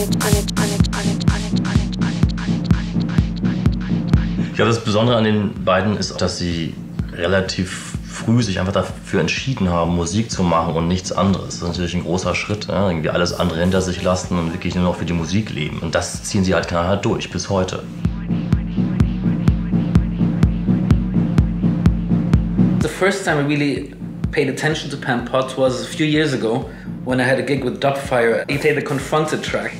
Ich glaube, das Besondere an den beiden ist, dass sie relativ früh sich einfach dafür entschieden haben, Musik zu machen und nichts anderes. Das ist natürlich ein großer Schritt, ja? irgendwie alles andere hinter sich lassen und wirklich nur noch für die Musik leben. Und das ziehen sie halt knallhart durch bis heute. The first time I really paid attention to Pam Potts was a few years ago when I had a gig with Dubfire. He played the Confronted track,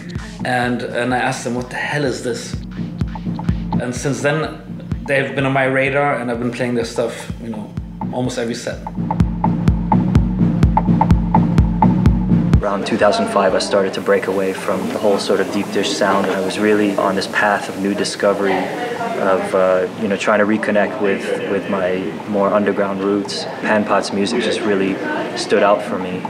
and, and I asked them, what the hell is this? And since then, they've been on my radar, and I've been playing their stuff, you know, almost every set. Around 2005, I started to break away from the whole sort of deep dish sound. and I was really on this path of new discovery, of uh, you know trying to reconnect with with my more underground roots. Pan Pot's music just really stood out for me.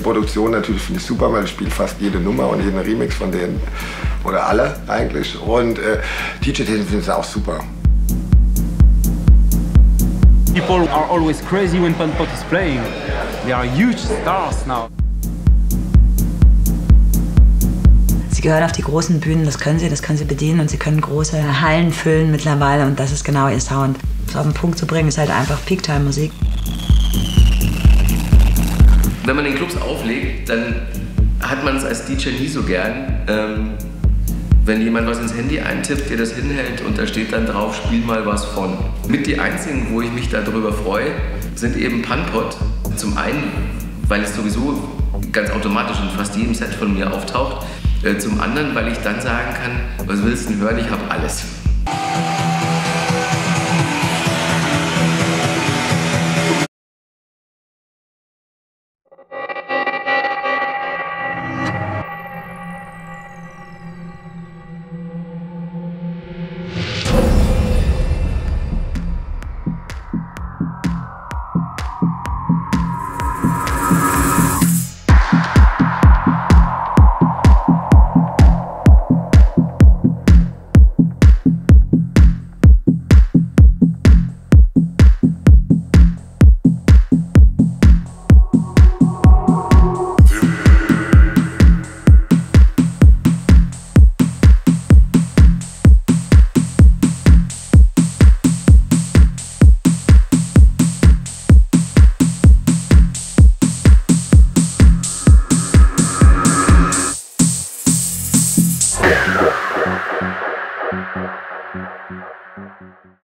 Die Produktion natürlich finde ich super, weil ich spiele fast jede Nummer und jeden Remix von denen. Oder alle eigentlich. Und äh, DJ-Technik finde ich auch super. People are always crazy when Pan Pot is playing. They are huge stars now. Sie gehören auf die großen Bühnen, das können sie, das können sie bedienen und sie können große Hallen füllen mittlerweile und das ist genau ihr Sound. Das auf den Punkt zu bringen, ist halt einfach Peak-Time-Musik. Wenn man den Clubs auflegt, dann hat man es als DJ nie so gern, ähm, wenn jemand was ins Handy eintippt, der das hinhält und da steht dann drauf, spiel mal was von. Mit die einzigen, wo ich mich darüber freue, sind eben Punpot. Zum einen, weil es sowieso ganz automatisch in fast jedem Set von mir auftaucht. Äh, zum anderen, weil ich dann sagen kann, was willst du denn hören, ich habe alles.